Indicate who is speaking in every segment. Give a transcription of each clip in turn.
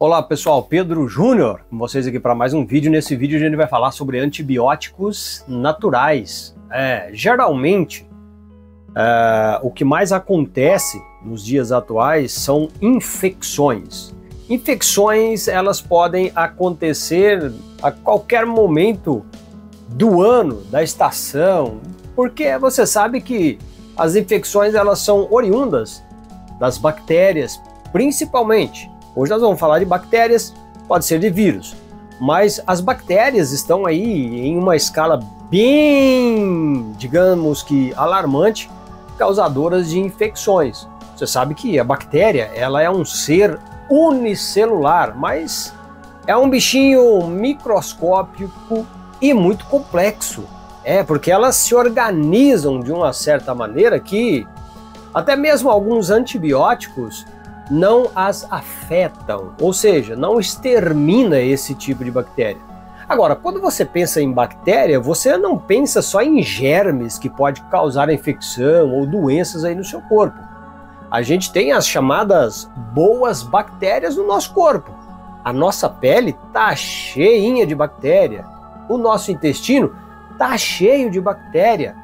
Speaker 1: Olá pessoal, Pedro Júnior com vocês aqui para mais um vídeo. Nesse vídeo a gente vai falar sobre antibióticos naturais. É, geralmente, é, o que mais acontece nos dias atuais são infecções. Infecções elas podem acontecer a qualquer momento do ano, da estação, porque você sabe que as infecções elas são oriundas das bactérias, principalmente Hoje nós vamos falar de bactérias, pode ser de vírus, mas as bactérias estão aí em uma escala bem, digamos que alarmante, causadoras de infecções. Você sabe que a bactéria, ela é um ser unicelular, mas é um bichinho microscópico e muito complexo. É, porque elas se organizam de uma certa maneira que até mesmo alguns antibióticos não as afetam, ou seja, não extermina esse tipo de bactéria. Agora, quando você pensa em bactéria, você não pensa só em germes que pode causar infecção ou doenças aí no seu corpo. A gente tem as chamadas boas bactérias no nosso corpo. A nossa pele tá cheinha de bactéria. O nosso intestino tá cheio de bactéria.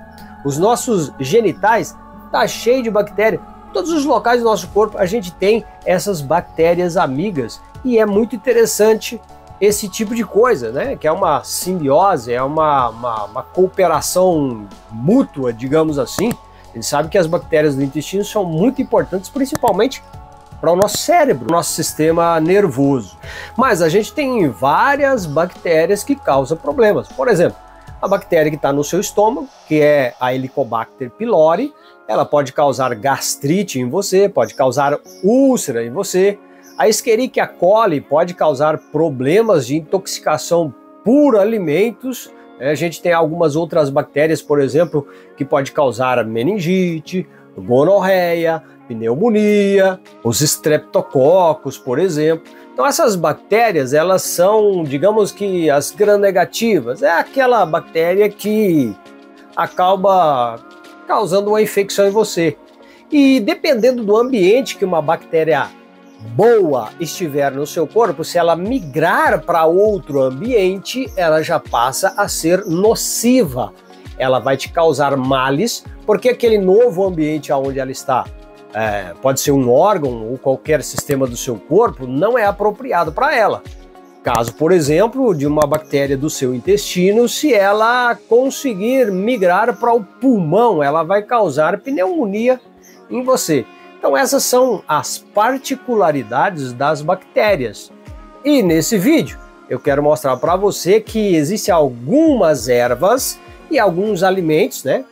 Speaker 1: Os nossos genitais tá cheio de bactéria todos os locais do nosso corpo a gente tem essas bactérias amigas e é muito interessante esse tipo de coisa, né? Que é uma simbiose, é uma, uma, uma cooperação mútua, digamos assim. Ele sabe que as bactérias do intestino são muito importantes, principalmente para o nosso cérebro, nosso sistema nervoso. Mas a gente tem várias bactérias que causam problemas. Por exemplo, a bactéria que está no seu estômago, que é a Helicobacter pylori, ela pode causar gastrite em você, pode causar úlcera em você. A Escherichia coli pode causar problemas de intoxicação por alimentos. É, a gente tem algumas outras bactérias, por exemplo, que pode causar meningite, gonorreia, pneumonia, os streptococos, por exemplo. Então essas bactérias, elas são, digamos que as gram-negativas, é aquela bactéria que acaba causando uma infecção em você. E dependendo do ambiente que uma bactéria boa estiver no seu corpo, se ela migrar para outro ambiente, ela já passa a ser nociva. Ela vai te causar males, porque aquele novo ambiente onde ela está, é, pode ser um órgão ou qualquer sistema do seu corpo, não é apropriado para ela. Caso, por exemplo, de uma bactéria do seu intestino, se ela conseguir migrar para o pulmão, ela vai causar pneumonia em você. Então, essas são as particularidades das bactérias. E nesse vídeo, eu quero mostrar para você que existem algumas ervas e alguns alimentos, né,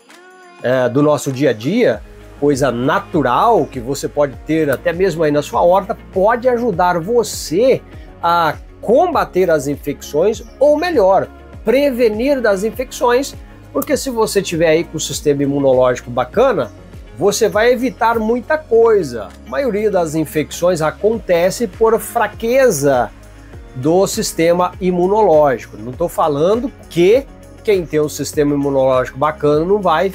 Speaker 1: é, do nosso dia a dia, coisa natural que você pode ter até mesmo aí na sua horta, pode ajudar você a combater as infecções, ou melhor, prevenir das infecções, porque se você tiver aí com o sistema imunológico bacana, você vai evitar muita coisa. A maioria das infecções acontece por fraqueza do sistema imunológico. Não estou falando que quem tem um sistema imunológico bacana não vai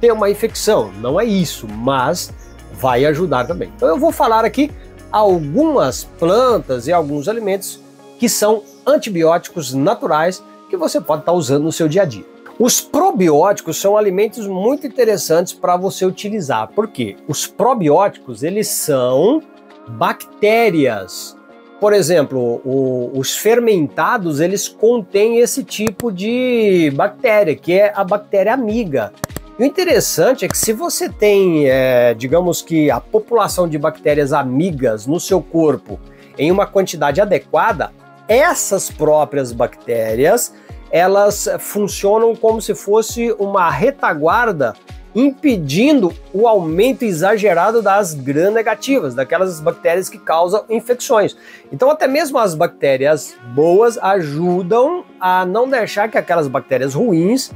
Speaker 1: ter uma infecção, não é isso, mas vai ajudar também. Então eu vou falar aqui algumas plantas e alguns alimentos que são antibióticos naturais que você pode estar usando no seu dia a dia. Os probióticos são alimentos muito interessantes para você utilizar, porque os probióticos eles são bactérias. Por exemplo, o, os fermentados eles contêm esse tipo de bactéria, que é a bactéria amiga. E o interessante é que se você tem, é, digamos que a população de bactérias amigas no seu corpo em uma quantidade adequada, essas próprias bactérias, elas funcionam como se fosse uma retaguarda impedindo o aumento exagerado das gram-negativas, daquelas bactérias que causam infecções. Então, até mesmo as bactérias boas ajudam a não deixar que aquelas bactérias ruins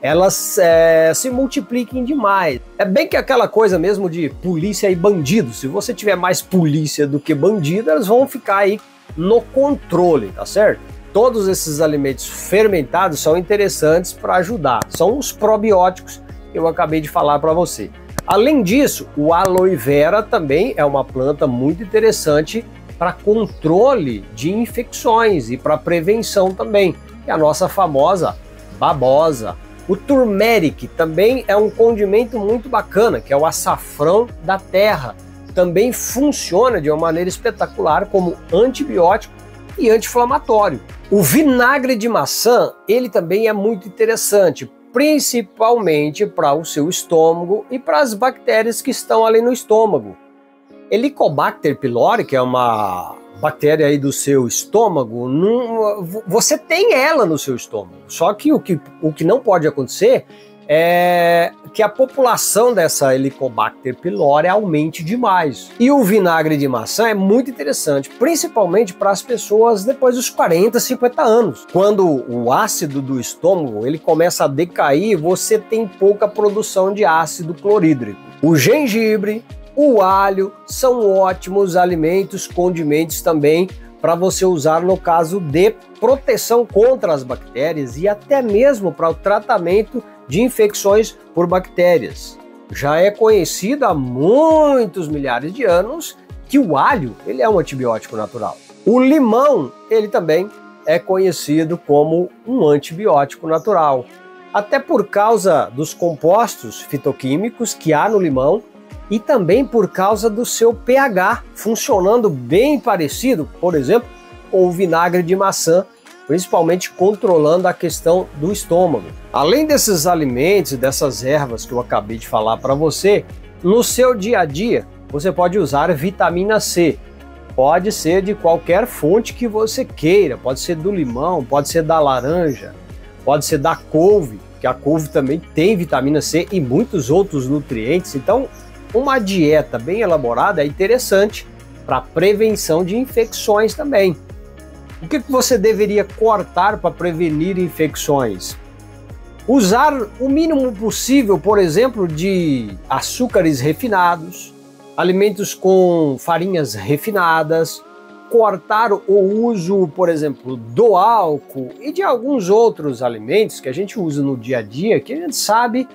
Speaker 1: elas é, se multipliquem demais. É bem que aquela coisa mesmo de polícia e bandido. Se você tiver mais polícia do que bandido, elas vão ficar aí no controle, tá certo? Todos esses alimentos fermentados são interessantes para ajudar. São os probióticos que eu acabei de falar para você. Além disso, o aloe vera também é uma planta muito interessante para controle de infecções e para prevenção também, é a nossa famosa babosa. O turmeric também é um condimento muito bacana, que é o açafrão da terra. Também funciona de uma maneira espetacular como antibiótico e anti-inflamatório. O vinagre de maçã, ele também é muito interessante, principalmente para o seu estômago e para as bactérias que estão ali no estômago. Helicobacter pylori, que é uma bactéria aí do seu estômago, não, você tem ela no seu estômago. Só que o, que o que não pode acontecer é que a população dessa Helicobacter pylori aumente demais. E o vinagre de maçã é muito interessante, principalmente para as pessoas depois dos 40, 50 anos. Quando o ácido do estômago ele começa a decair, você tem pouca produção de ácido clorídrico. O gengibre, o alho são ótimos alimentos, condimentos também para você usar no caso de proteção contra as bactérias e até mesmo para o tratamento de infecções por bactérias. Já é conhecido há muitos milhares de anos que o alho ele é um antibiótico natural. O limão ele também é conhecido como um antibiótico natural, até por causa dos compostos fitoquímicos que há no limão e também por causa do seu pH funcionando bem parecido, por exemplo, com o vinagre de maçã principalmente controlando a questão do estômago. Além desses alimentos e dessas ervas que eu acabei de falar para você, no seu dia a dia você pode usar vitamina C. Pode ser de qualquer fonte que você queira, pode ser do limão, pode ser da laranja, pode ser da couve, que a couve também tem vitamina C e muitos outros nutrientes. Então, uma dieta bem elaborada é interessante para prevenção de infecções também. O que você deveria cortar para prevenir infecções? Usar o mínimo possível, por exemplo, de açúcares refinados, alimentos com farinhas refinadas, cortar o uso, por exemplo, do álcool e de alguns outros alimentos que a gente usa no dia a dia, que a gente sabe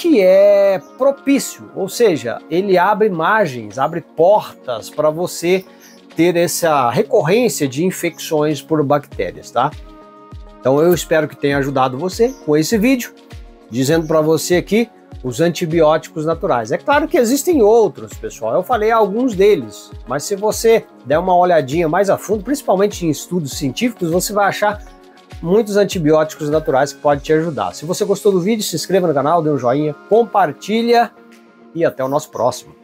Speaker 1: que é propício, ou seja, ele abre margens, abre portas para você ter essa recorrência de infecções por bactérias, tá? Então eu espero que tenha ajudado você com esse vídeo, dizendo para você aqui os antibióticos naturais. É claro que existem outros, pessoal. Eu falei alguns deles, mas se você der uma olhadinha mais a fundo, principalmente em estudos científicos, você vai achar muitos antibióticos naturais que podem te ajudar. Se você gostou do vídeo, se inscreva no canal, dê um joinha, compartilha e até o nosso próximo.